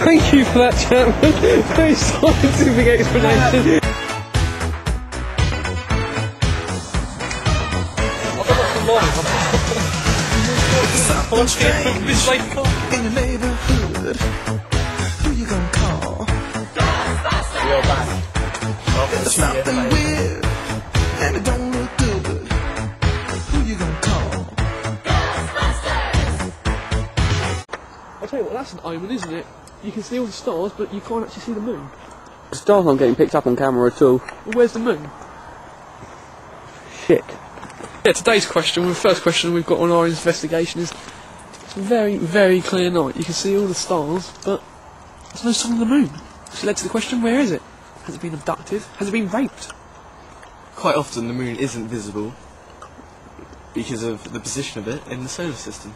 Thank you for that, Chapman. Very scientific explanation. in the neighborhood. Who you gonna call? Back. There's something weird, tell you what, that's an omen, isn't it? You can see all the stars, but you can't actually see the moon. The stars aren't getting picked up on camera at all. Well, where's the moon? Shit. Yeah, today's question, the first question we've got on our investigation is it's a very, very clear night. You can see all the stars, but there's no sign of the moon. Which led to the question, where is it? Has it been abducted? Has it been raped? Quite often the moon isn't visible because of the position of it in the solar system.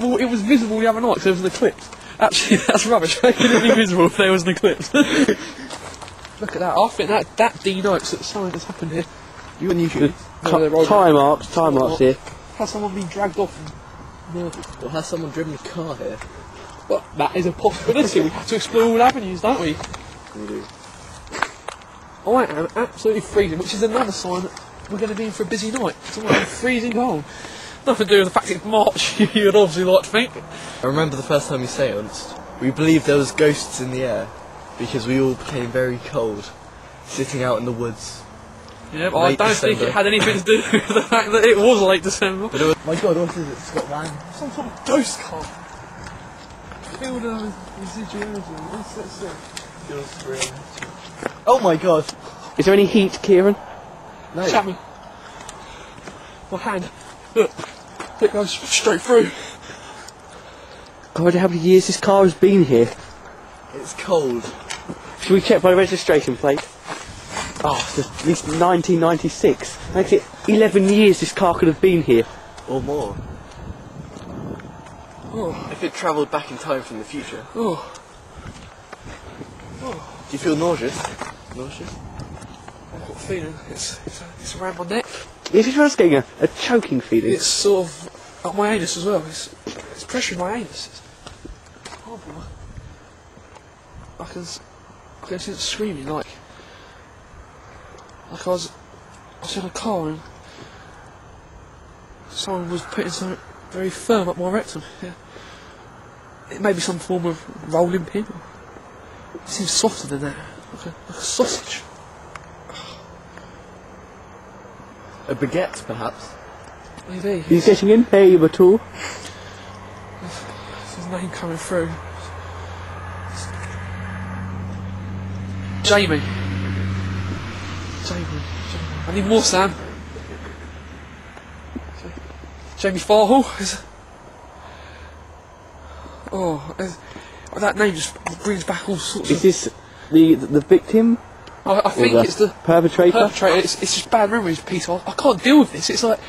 Well, it was visible the other night because there was an eclipse. Actually, that's rubbish. How could it be visible if there was an eclipse? Look at that. I think that, that denotes that something has happened here. You and you No, Ti- Time marks, time marks here. Has someone been dragged off murdered? Or has someone driven a car here? Well, that is a possibility. we have to explore all avenues, don't we? We do. I am absolutely freezing, which is another sign that we're going to be in for a busy night. Tomorrow, freezing cold. Nothing to do with the fact it's March, you'd obviously like to think. I remember the first time we seanced, we believed there was ghosts in the air because we all became very cold, sitting out in the woods. Yeah, but I don't think it had anything to do with the fact that it was late December. But it was, my god, what is it? Scotland? Some sort of ghost car. Filled uh, with residuality. What's that say? Oh my god! Is there any heat, Kieran? No. Chapman. My hand. Look. It goes straight through. God, how many years this car has been here? It's cold. Should we check by registration plate? Oh, it's at least 1996. Makes it 11 years this car could have been here. Or more. Oh, If it travelled back in time from the future. oh. oh. Do you feel nauseous? Nauseous? I've got a feeling it's, it's, it's around my neck. Is it just getting a, a choking feeling? It's sort of up my anus as well. It's, it's pressuring my anus. It's horrible. I can, I can see it screaming like, like I was, I was in a car and someone was putting something very firm up my rectum. Yeah. It may be some form of rolling pin. It seems softer than that, like a, like a sausage. A baguette, perhaps? Maybe. He's getting in pain at all. his name coming through. Jamie. Jamie. Jamie. I need more, Sam. Jamie Farhall. Is... Oh, is... that name just brings back all sorts Is of. this the the victim I, I think the it's the perpetrator? perpetrator. It's, it's just bad memories, Peter. I, I can't deal with this. It's like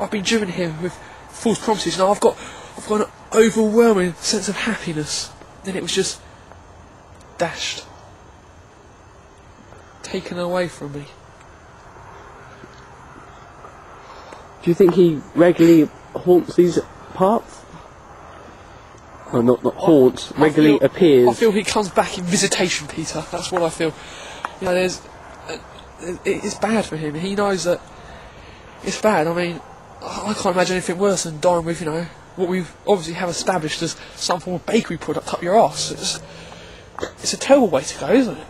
I've been driven here with false promises. Now I've got I've got an overwhelming sense of happiness. Then it was just dashed, taken away from me. Do you think he regularly haunts these parts? Well, not not haunts. I Regularly feel- appears. I feel he comes back in visitation, Peter. That's what I feel. You know, there's uh, it's bad for him. He knows that it's bad. I mean, I I can't imagine anything worse than dying with you know what we obviously have established as some form of bakery product up your arse. It's it's a terrible way to go, isn't it?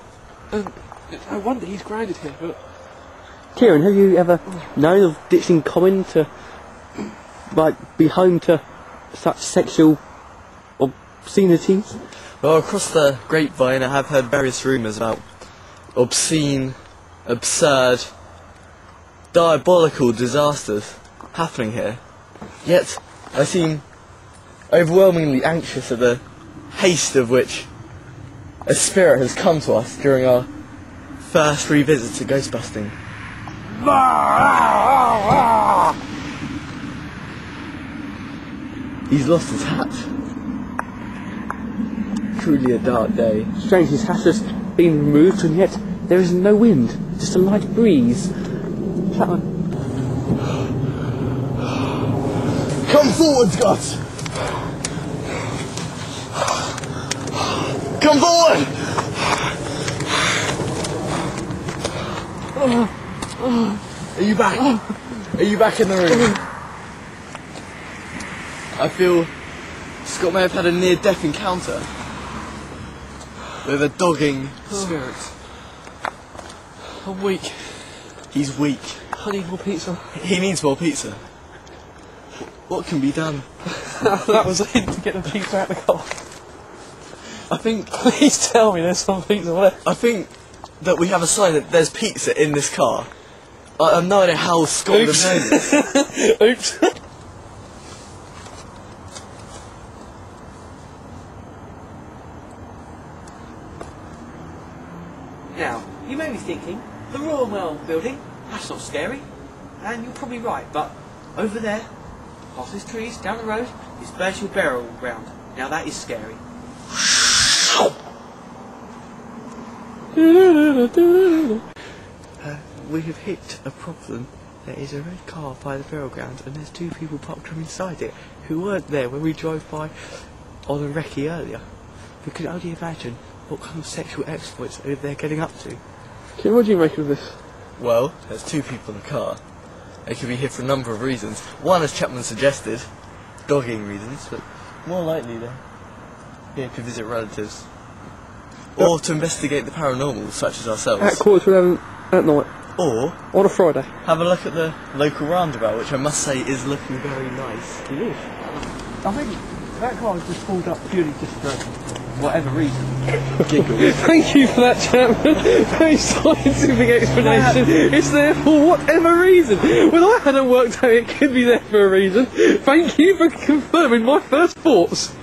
And no wonder he's grounded here. But Kieran, have you ever known of Ditchling Common to like be home to such sexual obscenities? Well, across the grapevine, I have heard various rumours about obscene, absurd, diabolical disasters happening here. Yet, I seem overwhelmingly anxious at the haste of which a spirit has come to us during our first revisit to ghostbusting. He's lost his hat. Truly a dark day. Strange, his hat has been removed, and yet there is no wind, just a light breeze. Come forward, Scott! Come forward! Are you back? Are you back in the room? I feel Scott may have had a near-death encounter with a dogging spirit. I'm weak. He's weak. I need more pizza. He needs more pizza. What can be done? that was it to get the pizza out of the car. I think Please tell me there's some pizza left. I think that we have a sign that there's pizza in this car. I have no idea how have known. Oops. Now, you may be thinking, the Royal Mail building, that's not scary. And you're probably right, but over there, past these trees, down the road, is Birchhill Burial Ground. Now that is scary. Uh, we have hit a problem. There is a red car by the burial ground and there's two people parked from inside it who weren't there when we drove by on a recce earlier. We can only imagine what kind of sexual exploits are they're getting up to. Kim, what do you make of this? Well, there's two people in the car. They could be here for a number of reasons. One, as Chapman suggested, dogging reasons, but more likely they're here to visit relatives. Or to investigate the paranormal, such as ourselves. At ourselves. quarter to eleven at night, Or on a Friday. have a look at the local roundabout, which I must say is looking very nice. It is. I think that car was just pulled up purely just for whatever reason. Thank you for that, Chapman. Very scientific explanation. It's there for whatever reason. Well, I hadn't worked out it could be there for a reason. Thank you for confirming my first thoughts.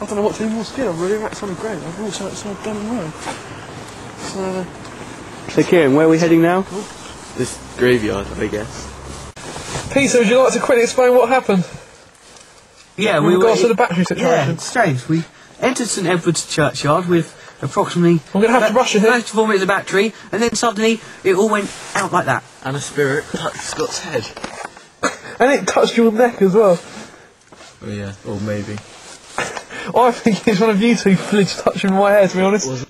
I don't know what to do more scared of. Really, that's on the ground. I've also outside the road. So, So, Kieran, where are we heading now? This graveyard, I guess. Peter, would you like to quickly explain what happened? Yeah, In regards to the battery Yeah, situation. it's strange. We entered St Edward's churchyard with approximately I'm gonna have to rush ahead. 34 minutes of battery, and then suddenly it all went out like that. And a spirit touched Scott's head. And it touched your neck as well. Oh yeah, or maybe. I think it's one of you two flids touching my hair, to be honest.